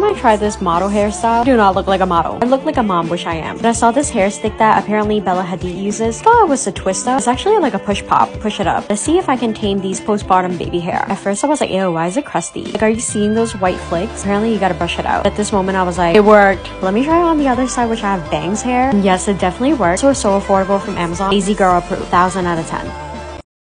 time I tried this model hairstyle, I do not look like a model. I look like a mom, which I am. But I saw this hair stick that apparently Bella Hadid uses. I thought it was a twist up. It's actually like a push pop. Push it up. Let's see if I can tame these postpartum baby hair. At first I was like, ew, why is it crusty? Like, are you seeing those white flakes? Apparently you gotta brush it out. At this moment I was like, it worked. Let me try it on the other side, which I have bangs hair. And yes, it definitely works. So it's so affordable from Amazon. Easy girl approved. 1000 out of 10.